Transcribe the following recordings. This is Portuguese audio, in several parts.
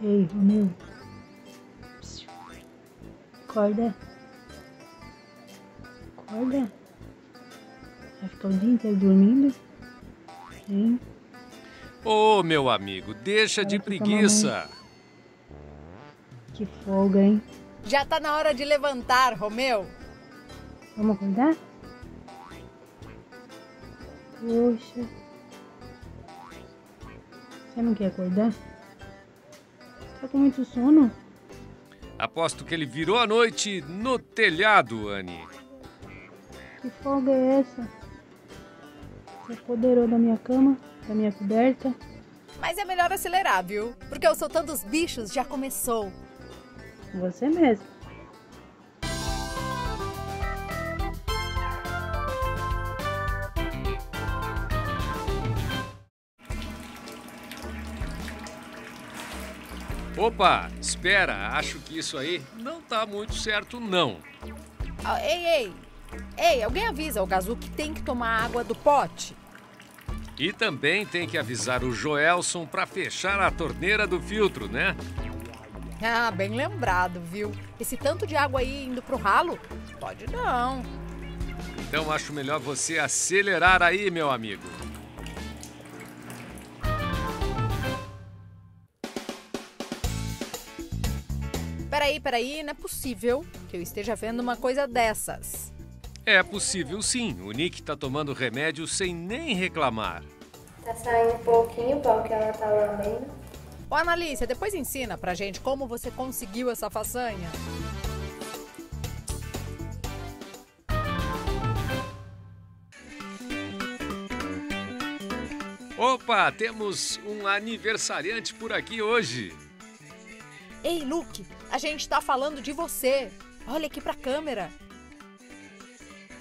Ei, Romeu. Acorda. Acorda. Vai ficar o dia inteiro dormindo? Hein? Ô, meu amigo, deixa de Vai ficar preguiça. Que folga, hein? Já tá na hora de levantar, Romeu. Vamos acordar? Poxa. Você não quer acordar? Tá com muito sono? Aposto que ele virou a noite no telhado, Anne. Que folga é essa? Você apoderou da minha cama, da minha coberta? Mas é melhor acelerar, viu? Porque o soltando dos bichos já começou. Você mesmo. Opa, espera, acho que isso aí não tá muito certo, não. Ah, ei, ei. Ei, alguém avisa o Gazu que tem que tomar água do pote. E também tem que avisar o Joelson para fechar a torneira do filtro, né? Ah, bem lembrado, viu? Esse tanto de água aí indo pro ralo? Pode não. Então acho melhor você acelerar aí, meu amigo. Peraí, peraí, não é possível que eu esteja vendo uma coisa dessas. É possível sim. O Nick tá tomando remédio sem nem reclamar. Tá saindo um pouquinho pão que ela tá lambendo. Ô, Analícia, depois ensina pra gente como você conseguiu essa façanha. Opa, temos um aniversariante por aqui hoje. Ei, Luke, a gente tá falando de você. Olha aqui pra câmera.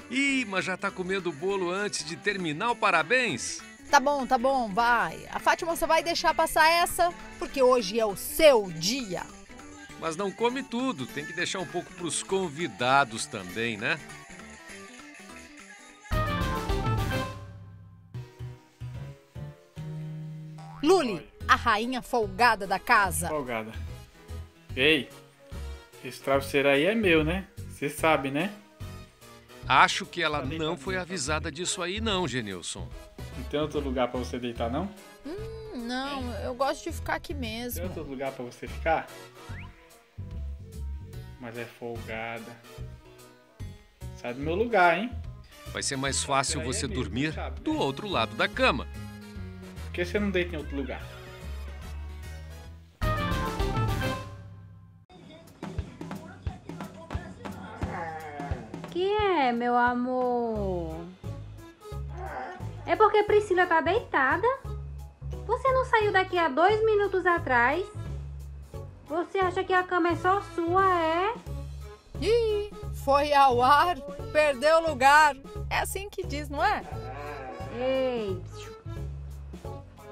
Ih, mas já tá comendo o bolo antes de terminar o parabéns? Tá bom, tá bom, vai. A Fátima só vai deixar passar essa, porque hoje é o seu dia. Mas não come tudo, tem que deixar um pouco pros convidados também, né? Luli, a rainha folgada da casa. Folgada. Ei, esse travesseiro aí é meu, né? Você sabe, né? Acho que ela não foi avisada disso aí não, Genilson. Não tem outro lugar pra você deitar, não? Hum, não, eu gosto de ficar aqui Tem mesmo. outro lugar pra você ficar? Mas é folgada. Sai do meu lugar, hein? Vai ser mais fácil Peraí, você amigo, dormir sabe, do né? outro lado da cama. Por que você não deita em outro lugar? É, meu amor? É porque Priscila tá deitada? Você não saiu daqui há dois minutos atrás? Você acha que a cama é só sua, é? Ih, foi ao ar, perdeu o lugar. É assim que diz, não é? Ei,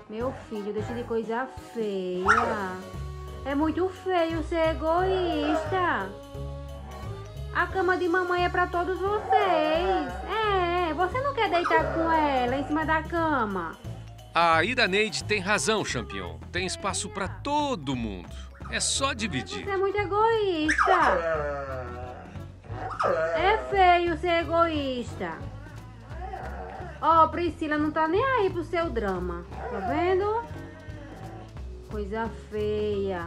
meu filho, deixa de coisa feia. É muito feio ser egoísta. A cama de mamãe é pra todos vocês. É, você não quer deitar com ela em cima da cama. A Iraneide tem razão, Champion. Tem espaço pra todo mundo. É só dividir. Você é muito egoísta. É feio ser egoísta. Ó, Priscila não tá nem aí pro seu drama. Tá vendo? Coisa feia.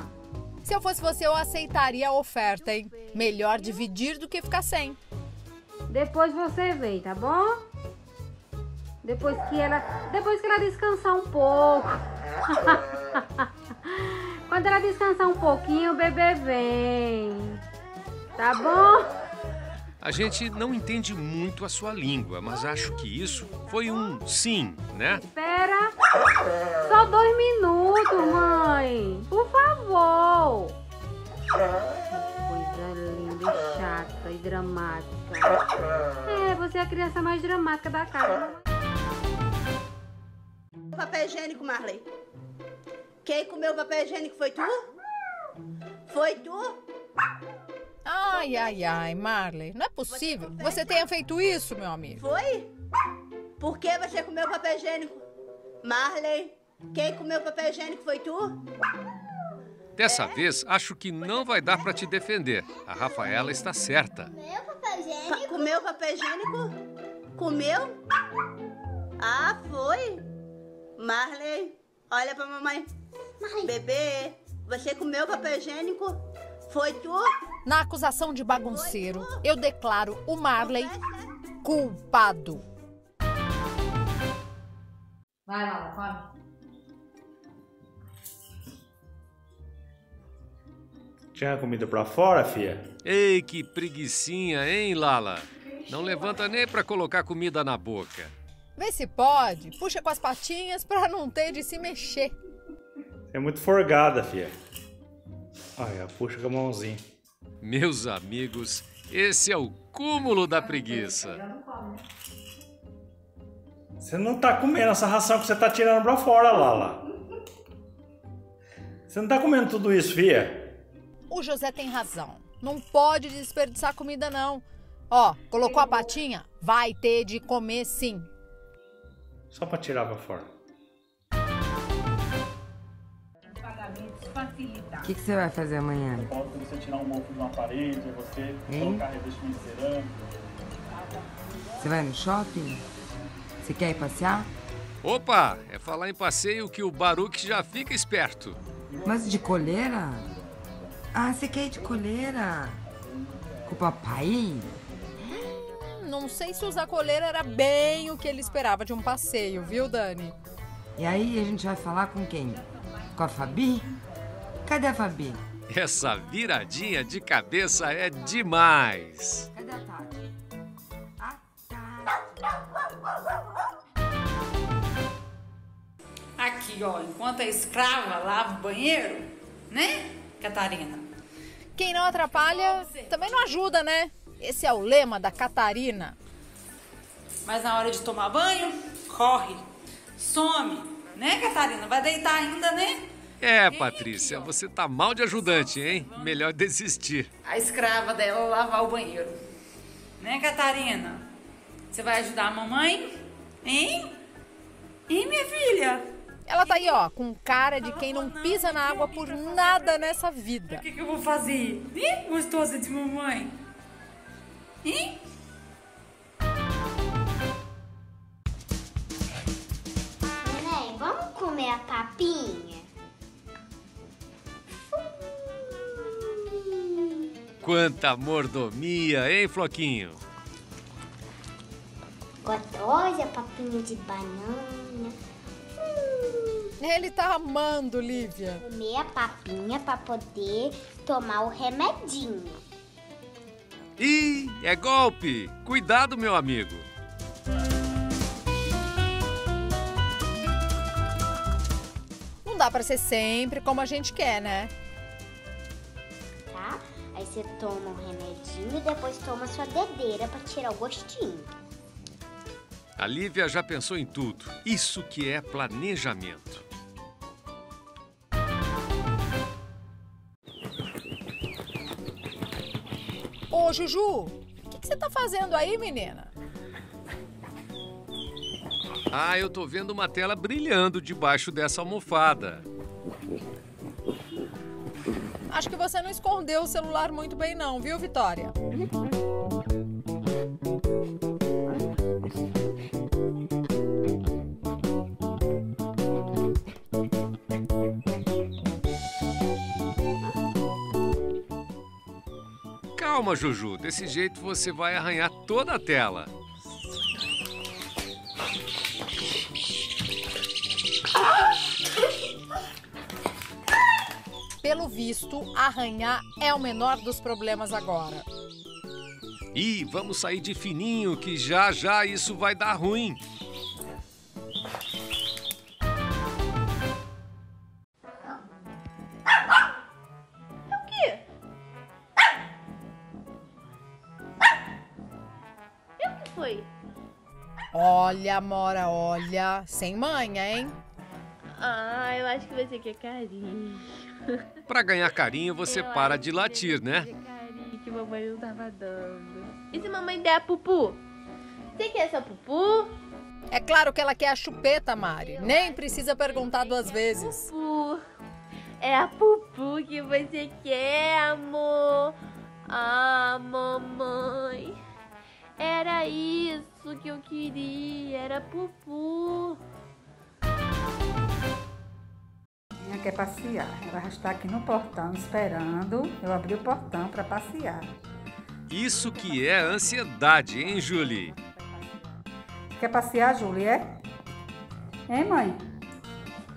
Se eu fosse você, eu aceitaria a oferta, hein? Melhor dividir do que ficar sem. Depois você vem, tá bom? Depois que ela, depois que ela descansar um pouco. Quando ela descansar um pouquinho, o bebê vem. Tá bom? A gente não entende muito a sua língua, mas acho que isso foi um sim, né? Espera. Só dois minutos, mãe. Por favor. Dramática. É, você é a criança mais dramática da casa. Papel higiênico, Marley. Quem comeu papel higiênico foi tu? Foi tu? Ai, ai, ai, Marley, não é possível que você tenha feito isso, meu amigo. Foi? Por que você comeu papel higiênico? Marley, quem comeu papel higiênico foi tu? Dessa vez, acho que não vai dar para te defender. A Rafaela está certa. Meu papel higiênico? Pa comeu papel higiênico? Comeu? Ah, foi? Marley, olha pra mamãe. Marley. Bebê, você comeu papel higiênico? Foi tu? Na acusação de bagunceiro, eu declaro o Marley culpado. Vai lá, come. Tinha comida pra fora, fia? Ei, que preguiçinha, hein, Lala? Não levanta nem pra colocar comida na boca. Vê se pode. Puxa com as patinhas pra não ter de se mexer. É muito forgada, fia. Olha, puxa com a mãozinha. Meus amigos, esse é o cúmulo da preguiça. Você não tá comendo essa ração que você tá tirando pra fora, Lala. Você não tá comendo tudo isso, fia? O José tem razão. Não pode desperdiçar comida, não. Ó, colocou a patinha? Vai ter de comer sim. Só pra tirar pra fora. O que, que você vai fazer amanhã? Falta você tirar um mofo de uma parede, você Hein? colocar revestimento cerâmico. Você vai no shopping? Você quer ir passear? Opa, é falar em passeio que o Baruch já fica esperto. Mas de coleira? Ah, você quer ir de coleira? Com o papai? Não sei se usar coleira era bem o que ele esperava de um passeio, viu, Dani? E aí a gente vai falar com quem? Com a Fabi? Cadê a Fabi? Essa viradinha de cabeça é demais. Cadê a Tati? A Aqui, ó, enquanto a escrava lava o banheiro, né, Catarina? Quem não atrapalha também não ajuda, né? Esse é o lema da Catarina. Mas na hora de tomar banho, corre, some, né, Catarina? Vai deitar ainda, né? É, Patrícia, você tá mal de ajudante, hein? Melhor desistir. A escrava dela lavar o banheiro. Né, Catarina? Você vai ajudar a mamãe? Hein? Hein, minha filha? Ela tá aí, ó, com cara de quem não pisa na água por nada nessa vida. O que, que eu vou fazer? Hein, gostosa de mamãe? Neném, vamos comer a papinha? Quanta mordomia, hein, Floquinho? Gostosa, papinha de banana. Ele tá amando, Lívia. Comer a papinha pra poder tomar o remedinho. Ih, é golpe! Cuidado, meu amigo. Não dá pra ser sempre como a gente quer, né? Tá? Aí você toma um remedinho e depois toma sua dedeira pra tirar o gostinho. A Lívia já pensou em tudo. Isso que é planejamento. Ô, Juju, o que, que você tá fazendo aí, menina? Ah, eu tô vendo uma tela brilhando debaixo dessa almofada. Acho que você não escondeu o celular muito bem, não, viu, Vitória? Calma, Juju. Desse jeito você vai arranhar toda a tela. Pelo visto, arranhar é o menor dos problemas agora. Ih, vamos sair de fininho que já já isso vai dar ruim. Olha, Mora, olha. Sem manha, hein? Ah, eu acho que você quer carinho. Pra ganhar carinho, você Eu para de latir, né? quer Carinho que mamãe não tava dando. E se mamãe der a pupu? Você quer só pupu? É claro que ela quer a chupeta, Mari. Nem precisa perguntar duas vezes. Pupu. É a pupu que você quer, amor? Ah, mamãe. Era isso que eu queria, era pupu. Minha quer passear. Ela já está aqui no portão esperando eu abrir o portão para passear. Isso que é ansiedade, hein, Julie? Quer passear, Júlia? É? Hein, mãe?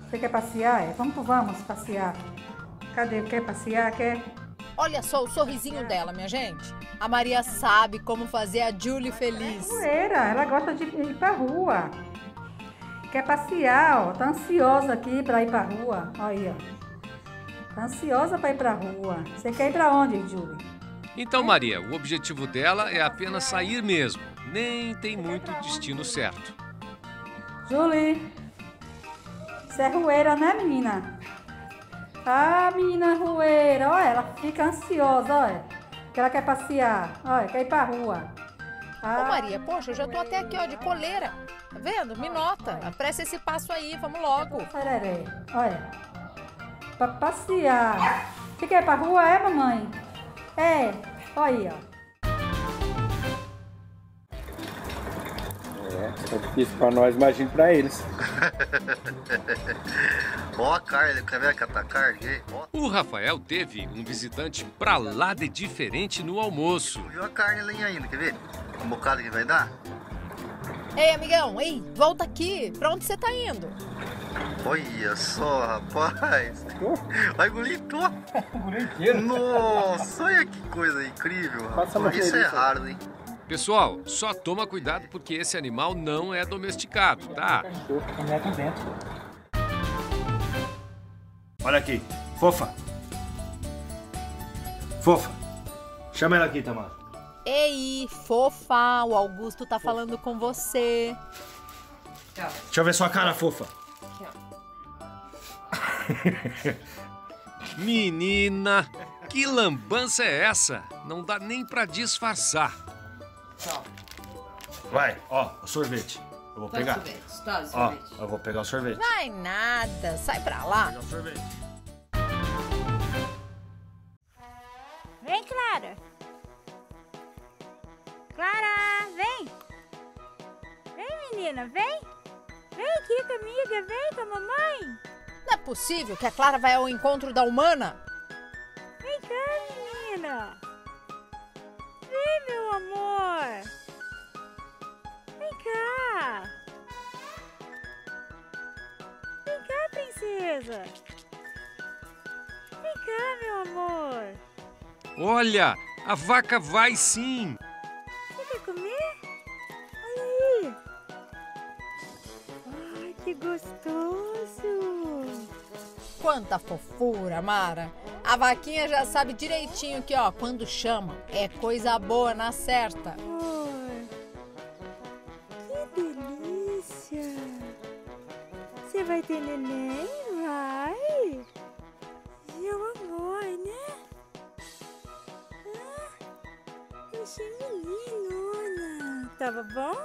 Você quer passear? É? Vamos, vamos passear. Cadê? Quer passear? Quer? Olha só o sorrisinho dela, minha gente. A Maria sabe como fazer a Julie feliz. Poeira, ela gosta de ir pra rua. Quer passear, ó. Tá ansiosa aqui pra ir pra rua. Olha aí, ó. Tá ansiosa pra ir pra rua. Você quer ir pra onde, Julie? Então, Maria, o objetivo dela é apenas sair mesmo. Nem tem muito destino certo. Julie, você é rueira, né, menina? Ah, menina rueira, olha, ela fica ansiosa, olha. Que ela quer passear, olha, quer ir pra rua. Ô Maria, poxa, eu já tô até aqui, ó, de coleira. Tá vendo? Me nota. Apressa esse passo aí, vamos logo. Olha. Pra passear. Você quer ir pra rua, é, mamãe? É, olha aí, ó. Tá difícil pra nós, imagine pra eles. Ó a carne, quer ver catar carne? Ó. O Rafael teve um visitante pra lá de diferente no almoço. Viu a carne ali ainda, quer ver? Um bocado que vai dar? Ei, amigão, ei, volta aqui. Pra onde você tá indo? Olha só, rapaz. Vai engolir tudo. Nossa, olha que coisa incrível. Isso é raro, hein? Pessoal, só toma cuidado porque esse animal não é domesticado, tá? Olha aqui, fofa. Fofa. Chama ela aqui, Tamara. Ei, fofa, o Augusto tá falando com você. Deixa eu ver sua cara, fofa. Menina, que lambança é essa? Não dá nem pra disfarçar. Vai, ó, o sorvete. Eu vou Tá pegar. sorvete, tá Ó, sorvete. eu vou pegar o sorvete. Vai nada, sai pra lá. Pegar o sorvete. Vem, Clara. Clara, vem. Vem, menina, vem. Vem aqui com a amiga, vem com a mamãe. Não é possível que a Clara vai ao encontro da humana? Vem cá, menina. Princesa. Vem cá, meu amor. Olha, a vaca vai sim. Você quer comer? Olha aí. Ai, que gostoso. Quanta fofura, Mara. A vaquinha já sabe direitinho que, ó, quando chama, é coisa boa na certa. Meninona. Tava bom?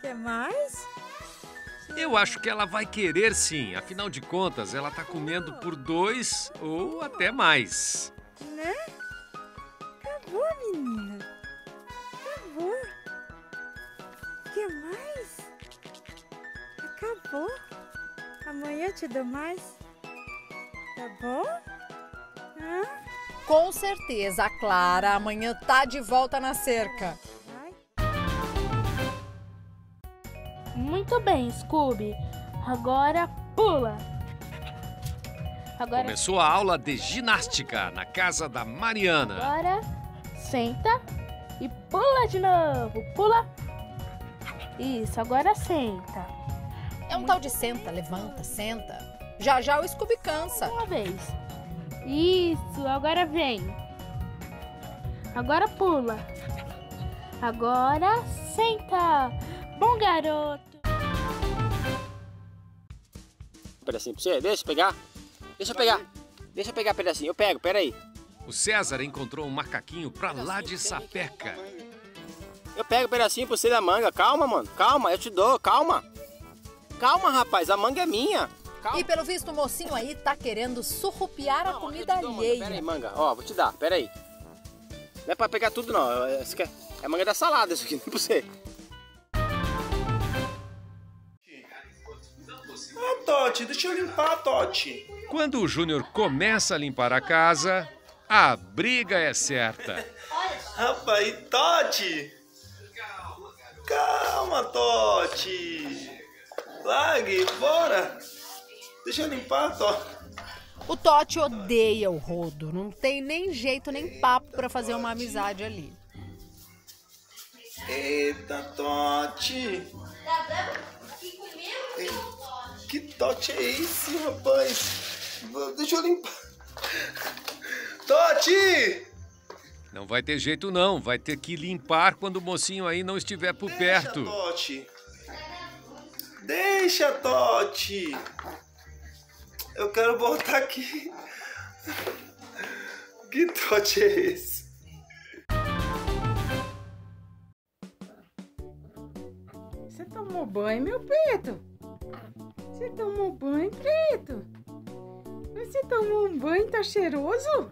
Quer mais? Eu acho que ela vai querer sim. Afinal de contas, ela tá comendo por dois ou até mais. Né? Acabou, menina. Acabou. Quer mais? Acabou. Amanhã eu te dou mais. Tá bom? Com certeza, a Clara amanhã tá de volta na cerca. Muito bem, Scooby. Agora pula. Agora, Começou a aula de ginástica na casa da Mariana. agora senta e pula de novo. Pula. Isso, agora senta. É um tal de senta, levanta, senta. Já já o Scooby cansa. Uma vez. Isso, agora vem. Agora pula. Agora senta. Bom garoto. Um pedacinho pra você? Deixa eu pegar. Deixa eu pegar. Deixa eu pegar um pedacinho. Eu pego, peraí. O César encontrou um macaquinho pra lá de sapeca. Eu pego um pedacinho pra você da manga. Calma, mano. Calma, eu te dou. Calma. Calma, rapaz. A manga é minha. E pelo visto o mocinho aí tá querendo surrupiar a comida alheia. Pera aí, manga. Ó, vou te dar, pera aí. Não é pra pegar tudo, não. É, isso aqui é- é manga da salada, isso aqui, não é pra você. Ah, Totti, deixa eu limpar, Totti. Quando o Júnior começa a limpar a casa, a briga é certa. Rapaz, Totti! Calma, Totti! Largue, bora! Deixa eu limpar, Totti. O Totti odeia o Rodo, não tem nem jeito nem papo pra fazer uma amizade ali. Eita, Totti! Ei, Que Totti é esse, rapaz? Deixa eu limpar. Totti! Não vai ter jeito não, vai ter que limpar quando o mocinho aí não estiver por perto. Totti! Deixa, Totti! Eu quero voltar aqui. Que Totti é esse? Você tomou banho, meu preto? Você tomou banho, preto? Você tomou um banho, tá cheiroso?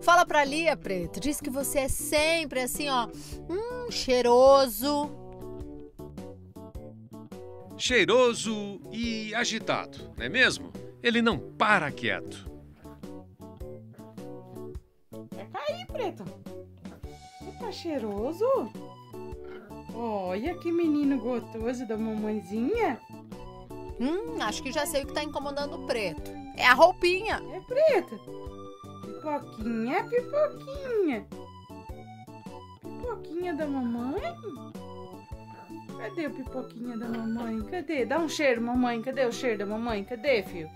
Fala pra Lia, Preto, diz que você é sempre assim, ó, hum, cheiroso. Cheiroso e agitado, não é mesmo? Ele não para quieto. É cair, preto. Você tá cheiroso? Olha que menino gostoso da mamãezinha. Hum, acho que já sei o que tá incomodando o Preto. É a roupinha. É preto. Pipoquinha, pipoquinha. Pipoquinha da mamãe? Cadê o pipoquinha da mamãe? Cadê? Dá um cheiro, mamãe. Cadê o cheiro da mamãe? Cadê, filho?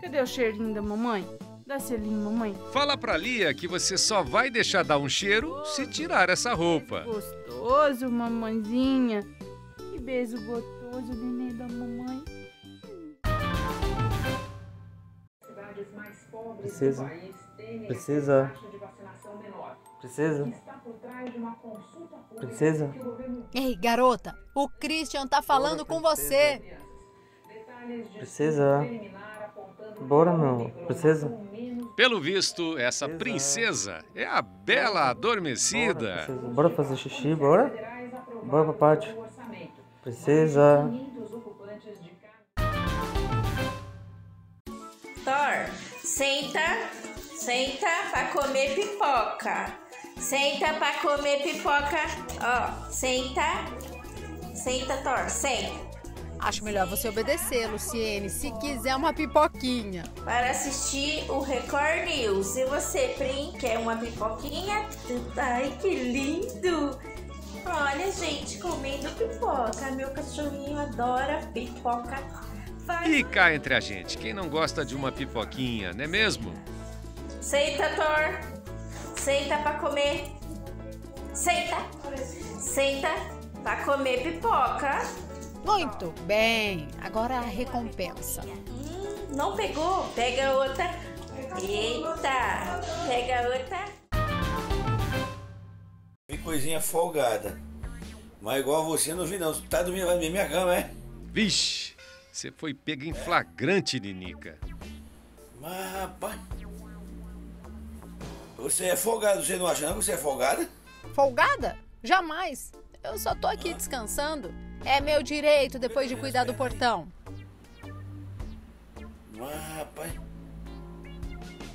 Cadê o cheirinho da mamãe? Dá selinho, mamãe. Fala pra Lia que você só vai deixar dar um cheiro se tirar essa roupa. Gostoso, mamãezinha. Que beijo gostoso, neném da mamãe. Precisa. Precisa. Precisa. Precisa. Ei, garota, o Christian tá falando com você. Precisa. Bora, meu. Precisa. Pelo visto, essa princesa é a bela adormecida. Precisa. Bora fazer xixi, bora? Bora pátio. Precisa. Senta, senta pra comer pipoca. Senta pra comer pipoca. Ó, senta. Senta, Thor, senta. Acho melhor você obedecer, Luciene, se quiser uma pipoquinha. Para assistir o Record News. Se você, Prim, quer uma pipoquinha, ai que lindo! Olha, gente, comendo pipoca. Meu cachorrinho adora pipoca. Vai. E cá entre a gente, quem não gosta de uma pipoquinha, não é mesmo? Senta, Thor. Senta pra comer. Senta. Senta pra comer pipoca. Muito bem. Agora a recompensa. Hum, não pegou? Pega outra. Eita. Pega outra. Vi coisinha folgada. Mas igual você não vi não. Tá dormindo na minha cama, é? Vixe, você foi pega em flagrante, Ninica. Mas rapaz. Você é folgado, você não acha não que você é folgada? Folgada? Jamais. Eu só tô aqui descansando. É meu direito depois de cuidar do portão. Mas rapaz.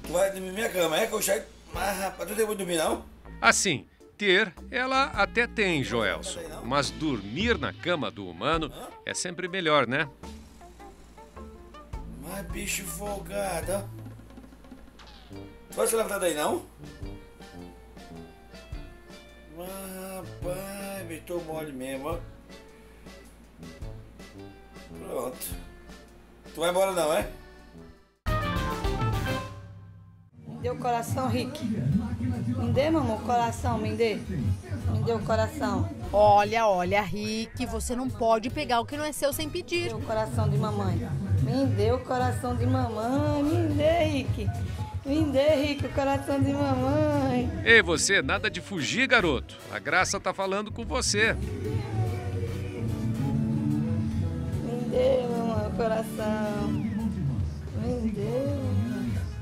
Tu vai dormir na minha cama, é que eu chego. Mas rapaz, tu não tem dormir não? Assim, ter, ela até tem, Joelson. Mas dormir na cama do humano é sempre melhor, né? Mas bicho folgado, ó. Vai se levantar daí não? Rapaz, me tô mole mesmo, ó. Pronto. Tu vai embora não, é? Me o coração, Rick. Me dê, mamãe, coração, me dê. Me o coração. Olha, olha, Rick, você não pode pegar o que não é seu sem pedir. Me dê o coração de mamãe. Me dê o coração de mamãe. Me dê, Rick. Me dê, Rick, o coração de mamãe. Ei, você, nada de fugir, garoto. A Graça tá falando com você. Me dê, mamãe, o coração. Me deu.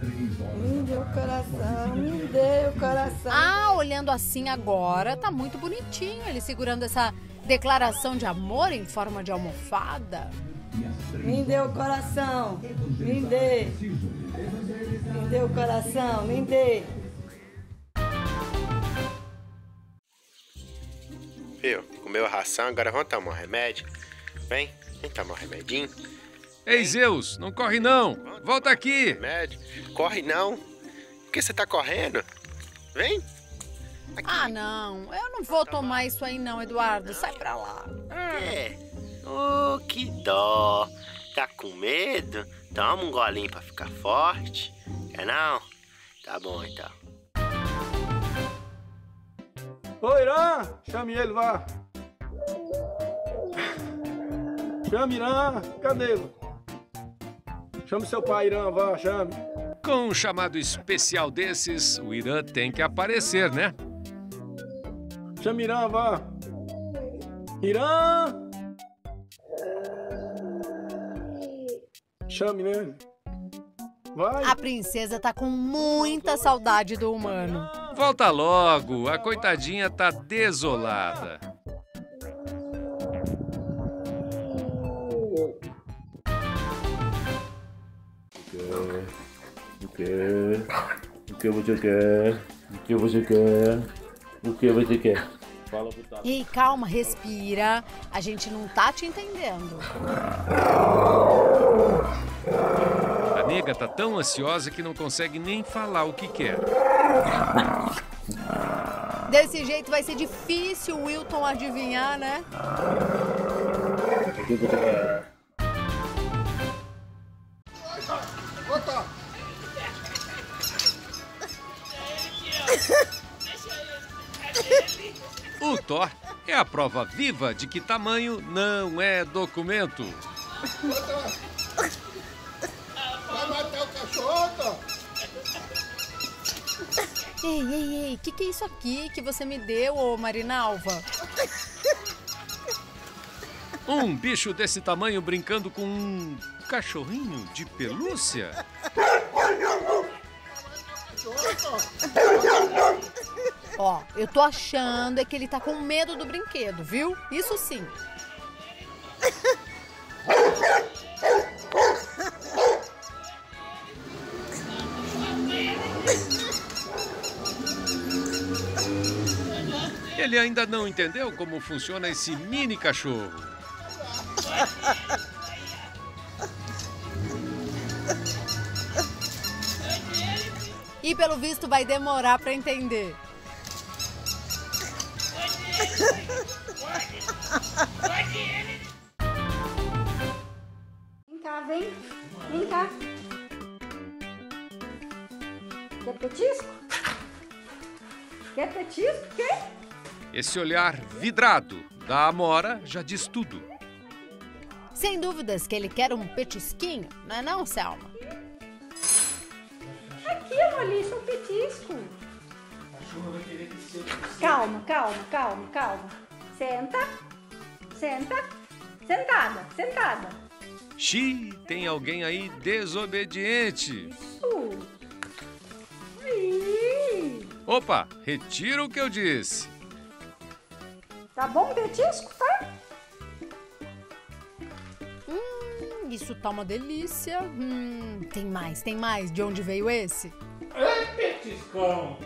Me deu coração, me deu coração. Ah, olhando assim agora, tá muito bonitinho ele segurando essa declaração de amor em forma de almofada. Me deu coração, me dê. Me deu coração, me dê. Viu? Comeu a ração, agora vamos tomar um remédio. Vem, vem tomar um remedinho. Ei, Zeus, não corre não. Volta aqui. Remédio. Corre não. Por que você tá correndo? Vem. Ah, não. Eu não vou tomar isso aí não, Eduardo. Sai pra lá. É. Oh, que dó. Tá com medo? Toma um golinho pra ficar forte. Quer não? Tá bom então. Ô, Irã, chame ele, vá. Chame Irã, cadê ele? Chame seu pai, Irã, vá, chame. Com um chamado especial desses, o Irã tem que aparecer, né? Chame Irã, vá. Irã! Chame, né? Vai. A princesa tá com muita saudade do humano. Volta logo, a coitadinha tá desolada. O que? O que você quer? O que você quer? O que você quer? Fala. Ei, calma, respira. A gente não tá te entendendo. A nega tá tão ansiosa que não consegue nem falar o que quer. Desse jeito vai ser difícil o Wilton adivinhar, né? O Thor é a prova viva de que tamanho não é documento. Ei, ei, ei, o que, que é isso aqui que você me deu, ô Marinalva? Um bicho desse tamanho brincando com um cachorrinho de pelúcia? Ó, eu tô achando é que ele tá com medo do brinquedo, viu? Isso sim. Ele ainda não entendeu como funciona esse mini cachorro. E pelo visto vai demorar pra entender. Vem cá, vem. Vem cá. Quer petisco? Quer petisco? Quer? Esse olhar vidrado da Amora já diz tudo. Sem dúvidas que ele quer um petisquinho, não é não, Selma? Aqui, Molissa, um petisco. Calma, calma, calma, calma. Senta. Senta. Sentada, sentada. Xi, tem alguém aí desobediente. Uh. Ih. Opa, retira o que eu disse. Tá bom o petisco, tá? Hum, isso tá uma delícia. Hum, tem mais, tem mais. De onde veio esse? É petiscão.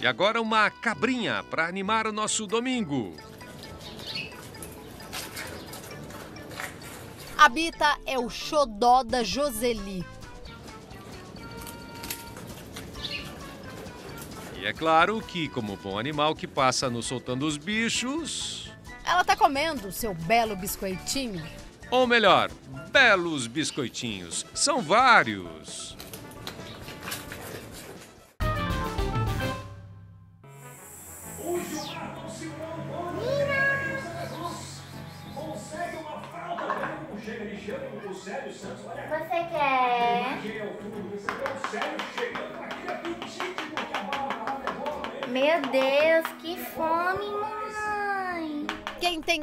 E agora uma cabrinha para animar o nosso domingo. A Bita é o xodó da Joseli. E é claro que, como bom animal que passa nos soltando os bichos, Ela tá comendo seu belo biscoitinho. ou melhor, belos biscoitinhos, são vários.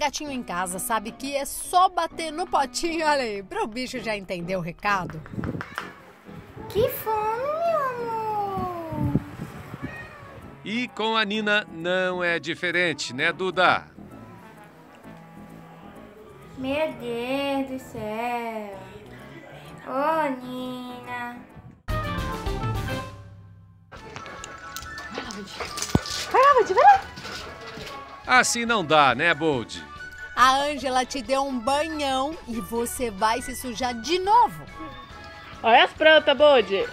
Gatinho em casa sabe que é só bater no potinho, olha aí, pro bicho já entender o recado. Que fome, meu amor. E com a Nina não é diferente, né, Duda? Meu Deus do céu. Ô, Nina. Vai lá, Bud, vai lá. Assim não dá, né, Bold? A Ângela te deu um banhão e você vai se sujar de novo. Olha as plantas, Bode.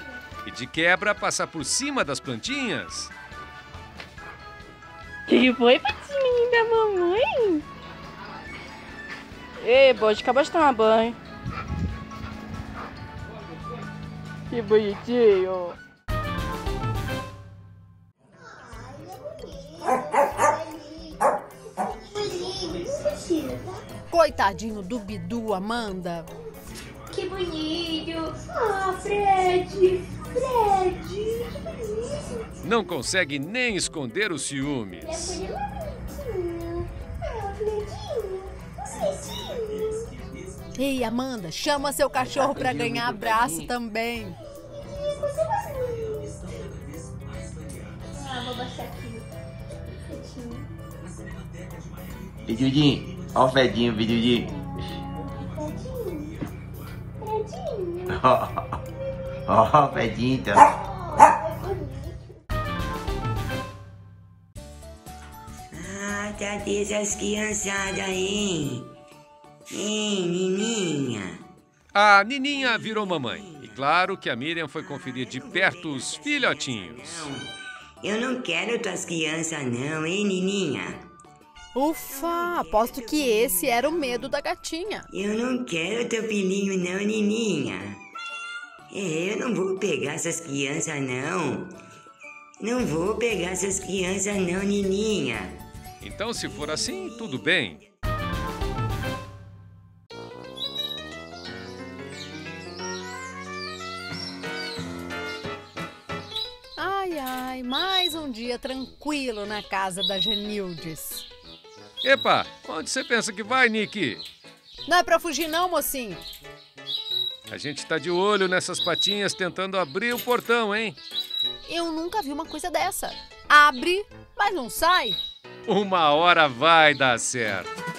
E de quebra passar por cima das plantinhas. Que foi, patinho da mamãe? Ei, Bode, acabou de tomar banho. Que bonitinho. Coitadinho do Bidu, Amanda. Que bonito. Ah, Fred. Fred. Que bonito. Não consegue nem esconder os ciúmes. Fredinho. Ei, Amanda, chama seu cachorro pra ganhar abraço também. Ah, vou baixar aqui. Fredinho. Ó o Fedinho, Vidudinho. Fredinho. Fredinho. Ó o Fedinho, então. Ah, cadê essas criançadas, hein? Hein, Nininha? A Nininha virou mamãe. E claro que a Miriam foi conferir de perto os filhotinhos. Eu não quero tuas crianças, não, hein, Nininha? Ufa, aposto que esse era o medo da gatinha. Eu não quero teu filhinho, não, Nininha. É, eu não vou pegar essas crianças, não. Não vou pegar essas crianças, não, Nininha. Então, se for assim, tudo bem. Ai, ai, mais um dia tranquilo na casa da Genildes. Epa, onde você pensa que vai, Nick? Não é pra fugir não, mocinho. A gente tá de olho nessas patinhas tentando abrir o portão, hein? Eu nunca vi uma coisa dessa. Abre, mas não sai. Uma hora vai dar certo.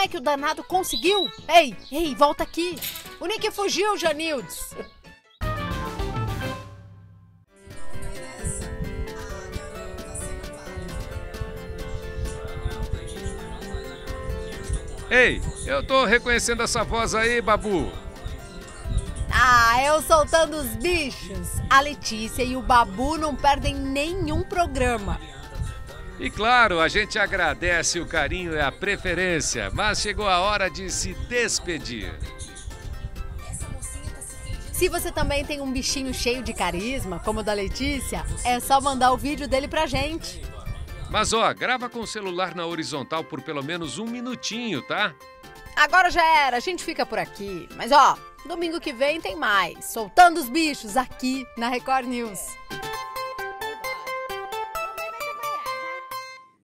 É que o danado conseguiu? Ei, ei, volta aqui. O Nick fugiu, Janildes. Ei, eu tô reconhecendo essa voz aí, Babu. Ah, eu soltando os bichos. A Letícia e o Babu não perdem nenhum programa. E claro, a gente agradece o carinho e a preferência, mas chegou a hora de se despedir. Se você também tem um bichinho cheio de carisma, como o da Letícia, é só mandar o vídeo dele pra gente. Mas ó, grava com o celular na horizontal por pelo menos um minutinho, tá? Agora já era, a gente fica por aqui. Mas ó, domingo que vem tem mais. Soltando os bichos aqui na Record News.